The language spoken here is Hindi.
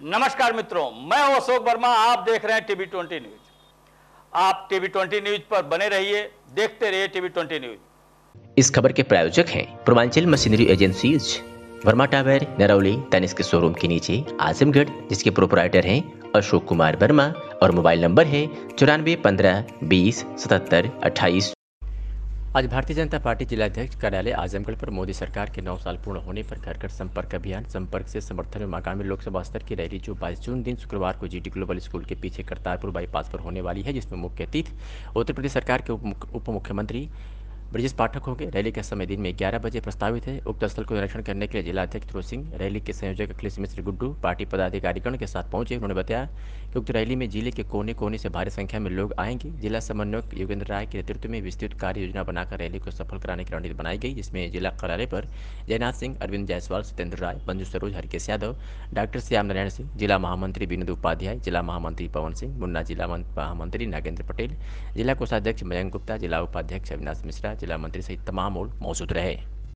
नमस्कार मित्रों, मैं हूँ अशोक वर्मा, आप देख रहे हैं टीवी ट्वेंटी न्यूज़ आप टीवी ट्वेंटी न्यूज़ पर बने रहिए, देखते रहिए टीवी ट्वेंटी न्यूज़ इस खबर के प्रायोजक हैं Purvanchal machinery agencies Verma tower, Narauli Tanishq के शोरूम के नीचे, आजमगढ़, जिसके प्रोपराइटर हैं अशोक कुमार वर्मा, और मोबाइल नंबर है चौरानवे पंद्रह बीस सतहत्तर अट्ठाईस आज भारतीय जनता पार्टी जिलाध्यक्ष कार्यालय आजमगढ़ पर मोदी सरकार के नौ साल पूर्ण होने पर घर घर संपर्क अभियान, संपर्क से समर्थन में आगामी लोकसभा स्तर की रैली जो 22 जून दिन शुक्रवार को जीटी ग्लोबल स्कूल के पीछे करतारपुर बाईपास पर होने वाली है, जिसमें मुख्य अतिथि उत्तर प्रदेश सरकार के उप मुख्यमंत्री ब्रजेश पाठक होंगे। रैली का समय दिन में 11 बजे प्रस्तावित है। उक्त स्थल को निरीक्षण करने के लिए जिलाध्यक्ष ध्रुव सिंह, रैली के संयोजक अखिलेश मिश्र गुड्डू, पार्टी पदाधिकारीगण के साथ पहुँचे। उन्होंने बताया उक्त रैली में ज़िले के कोने कोने से भारी संख्या में लोग आएँगे। जिला समन्वयक योगेंद्र राय के नेतृत्व में विस्तृत कार्य योजना बनाकर रैली को सफल कराने की रणनीति बनाई गई, जिसमें जिला कार्यालय पर जयनाथ सिंह, अरविंद जायसवाल, सत्येंद्र राय मंजू सरोज, हरिकेश यादव, डॉक्टर श्याम नारायण सिंह, जिला महामंत्री विनोद उपाध्याय, जिला महामंत्री पवन सिंह, मुन्ना जिला महामंत्री नागेंद्र पटेल, जिला कोषाध्यक्ष मयंक गुप्ता, जिला उपाध्यक्ष अविनाश मिश्रा, जिला मंत्री सहित तमाम लोग मौजूद रहे।